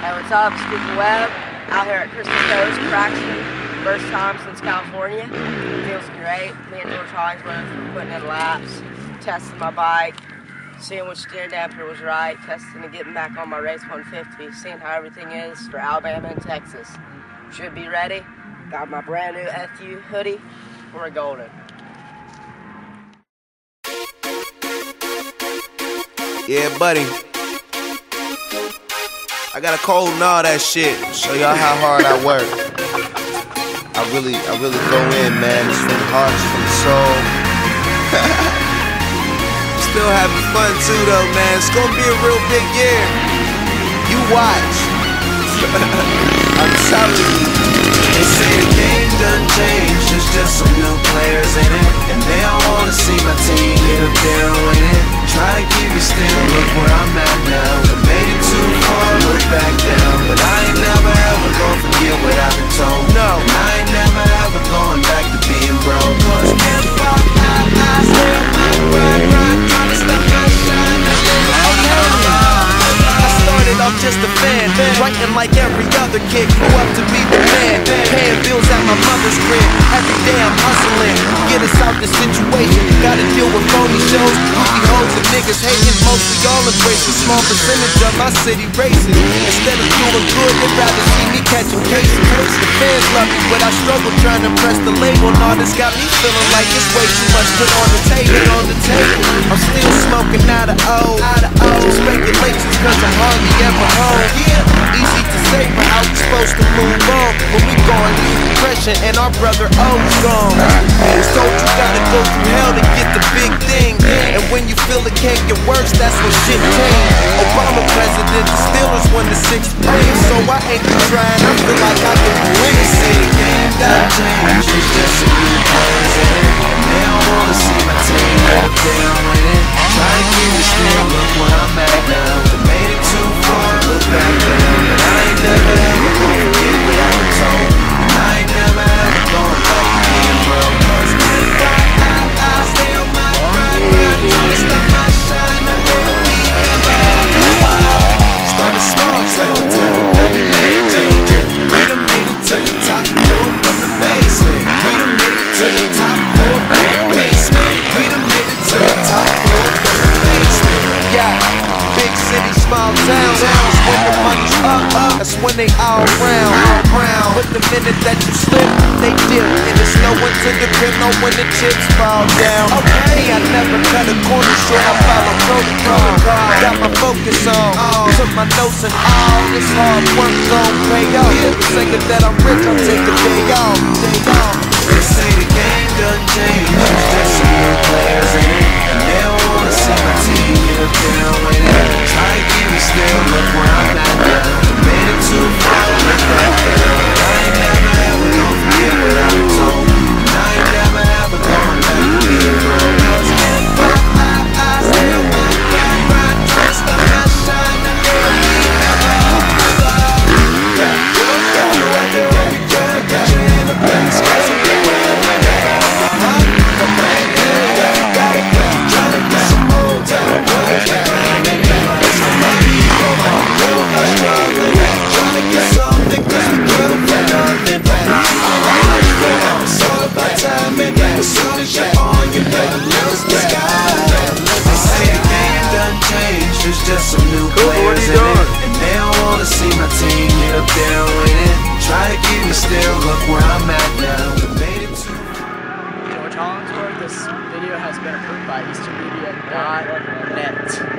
Hey, what's up? Stephen Webb out here at Crystal Coast Traction. First time since California. Feels great. Me and George Hollingsworth putting in laps, testing my bike, seeing which steer damper was right, testing and getting back on my race 150, seeing how everything is for Alabama and Texas. Should be ready. Got my brand new FU hoodie, we're golden. Yeah, buddy. I got a cold and all that shit. Show y'all how hard I work. I really, I really go in, man. It's from the heart, it's from the soul. Still having fun too, though, man. It's gonna be a real big year. You watch. I'm telling you. They say the game done changed, there's just some new players in it And they all wanna see my team get up there No. I ain't never ever going back to being broke Cause if I, I, I still might ride, ride Trying to stop my shine, I started off just a fan, writing like every other kid. Grew up to be the man, paying bills niggas hating. Mostly all embrace a small percentage of my city racing. Instead of doing good, they'd rather see me catching cases. The fans love me, but I struggle trying to press the label. All this got me feeling like it's way too much put on the table. On the table, I'm still smoking out of O. Out of O. Speculations, cause I'm hardly ever home. Yeah, easy to say, but how we supposed to move on when we going through depression and our brother O's gone? It worse, that's when shit change. Obama president, the Steelers won the sixth ring, so I ain't been trying. I feel like I can the game done changed, there's just some when they all round. All round. But the minute that you slip, they dip. And it's no one to depend on when the chips fall down. Okay, I never cut a corner short. I follow protocol. Got my focus on. Oh. Took my notes and all this hard work gon' pay off. Singing that I'm rich, I'll take a day off. Day off. They say the game done changed, there's some new players in it new players in it. And they all wanna see my team get up there and win it. Try to keep me still, look where I'm at now. We made it to George Hollingsworth, this video has been approved by Eastern Media. Dot